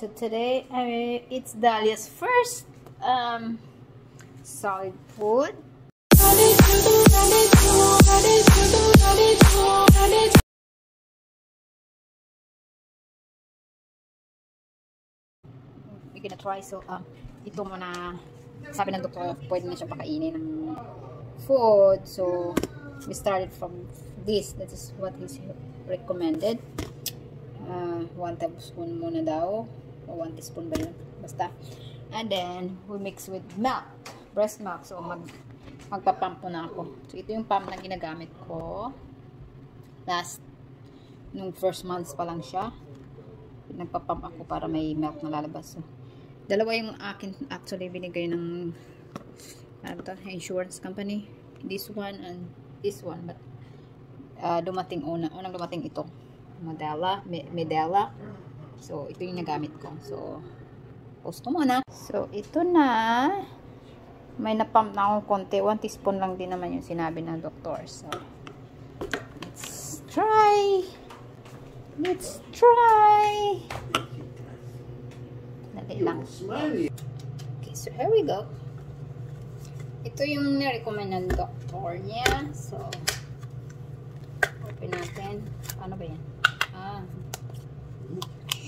So today, I, it's Dahlia's first um, solid food. We're gonna try. So, um, ito muna, sabi ng doktor, pwede na siya pakainin ng food. So, we started from this. That is what is recommended. Uh, one tablespoon muna daw. O one teaspoon ba yun? Basta. And then, we mix with milk. Breast milk. So, mag, magpapump na ako. So, ito yung pump na ginagamit ko. Last, nung first months pa lang siya. Nagpapump ako para may milk na lalabas. So, dalawa yung akin actually binigay ng ano to, insurance company. This one and this one. But, uh, dumating una. Unang dumating ito. Medela. Medela. So, ito yung nagamit ko. So, post ko muna. So, ito na. May napump na akong konti. 1 teaspoon lang din naman yung sinabi ng doktor. So, let's try. Let's try. Dali lang. Okay, so here we go. Ito yung na-recommend ng doktor niya. So, open natin. Ano ba yan? Ah.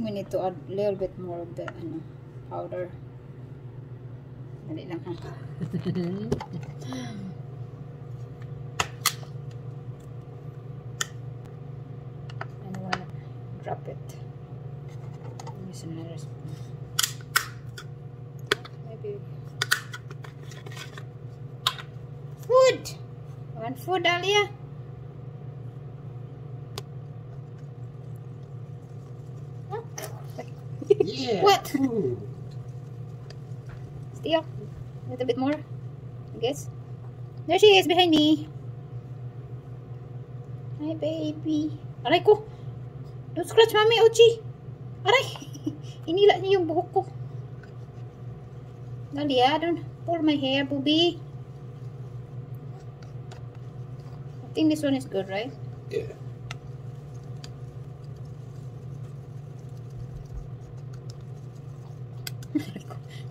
think we need to add a little bit more of the ano, powder. Dali lang ha. Don't wanna drop it. Use another spoon. Maybe. Food! Want food, Alia? Ooh. Still, a little bit more, I guess. There she is behind me. Hi, baby. Aray ko. Don't scratch, mami, Ochi. Aray. Inila niya yung buhok ko. Nalia, don't pull my hair, booby. I think this one is good, right? Yeah.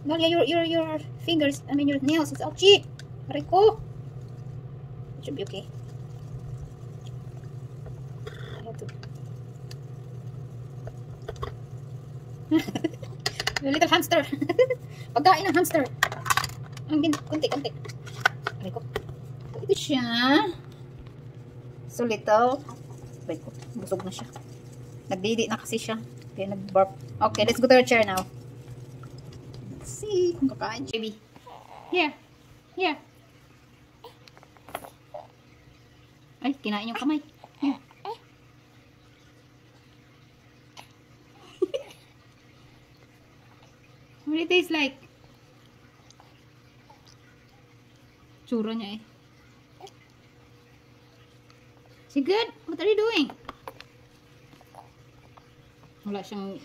Nalia, your, your, your fingers, I mean your nails, it's ouchy. Aray ko. It should be okay. I have to. Your little hamster. Pagkain ng hamster. Ang gin, kunti, kunti. Aray ko. Ito siya. So little. Ko, busog na siya. Nagdidi na kasi siya. Kaya nag-burp. Okay, let's go to our chair now. See kakain. Baby. Here. Here. Ay, kinain yung kamay. Here. What it tastes like? Tsura niya eh. Is he good? What are you doing? Wala siyang...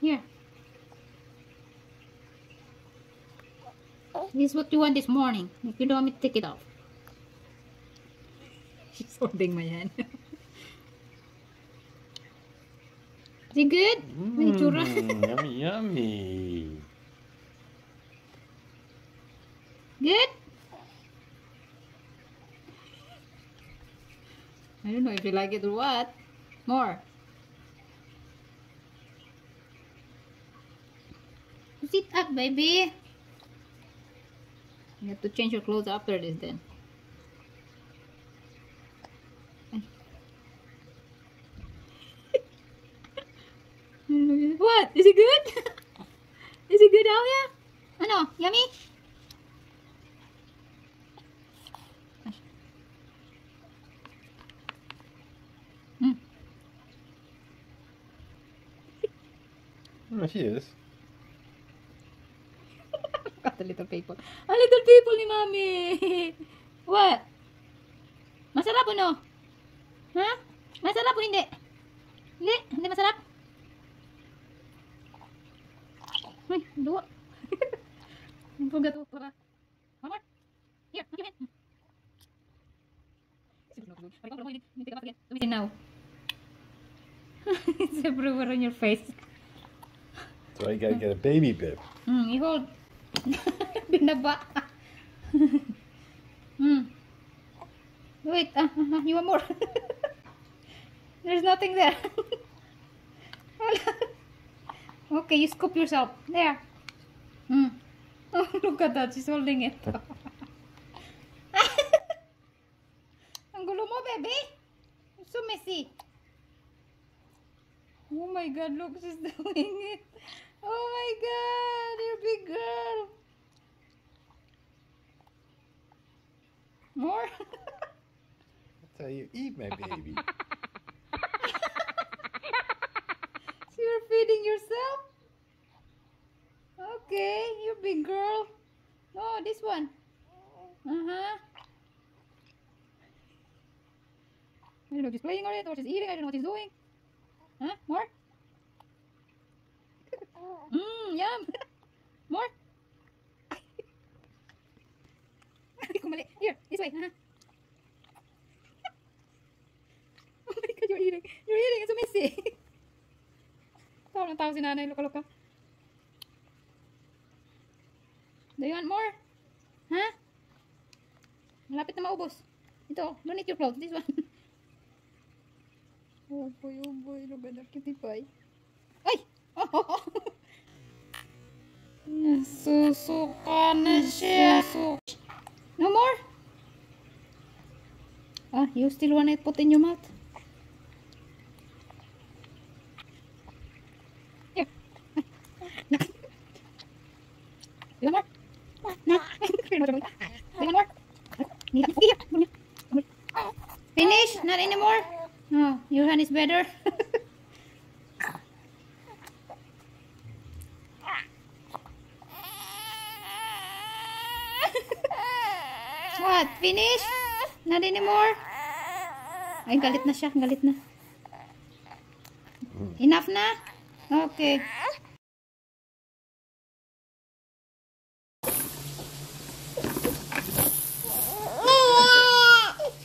Here. This is what you want this morning. If you don't want me to take it off. She's holding my hand. Is it good? May tsura. Mm, yummy, yummy. Good? I don't know if you like it or what. More. Sit up, baby. You have to change your clothes after this then. What? Is it good? Is it good, Alia? Oh, ano? Yummy? Oh, she is. Little people. Ang little people ni Mami. What? Masarap no? Ha? Masarap o hindi? Hindi? Hindi masarap? Ay, duwa. Ang puga to. Para. One more. Here, give it. Now. it's everywhere on your face. That's why you gotta get a baby bib. Hmm, you hold. Binaba. hmm. Wait, ah, ah, you want more? There's nothing there. Okay, you scoop yourself. There. Hmm. Oh, look at that. She's holding it. Ang gulo mo, baby. It's so messy. Oh my god, look, she's doing it. Oh my god, you're a big girl. More? That's how you eat, my baby. so you're feeding yourself? Okay, you're big girl. Oh, this one. Uh-huh. I don't know if she's playing on it or she's eating. I don't know what he's doing. Huh? More? Mmm, yum. More? Way. Uh-huh. oh my God, you're eating. You're eating. It's messy. Tawa ng tao si nanay. Luka-luka. Do you want more? Huh? Malapit na maubos. Ito, don't eat your clothes. This one. oh boy, oh boy. Look at that cutie pie. Ay! Oh, Nasusuka na siya. Su- No more? Ah, you still want it put in your mouth? Want more? No. Finish? Not anymore? No, your hand is better. What? Finish? Not anymore? Ay, galit na siya. Galit na. Enough na? Okay.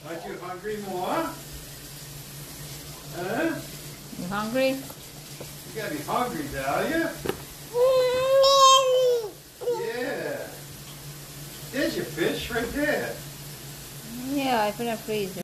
Aren't you hungry more? Huh? You hungry? You gotta be hungry, Dahlia. Yeah. There's your fish right there. Yeah, I've a freezer.